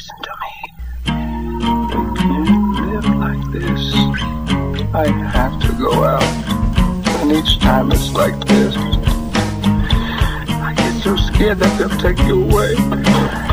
Listen to me. I can't live like this. I have to go out. And each time it's like this. I get so scared that they'll take you away.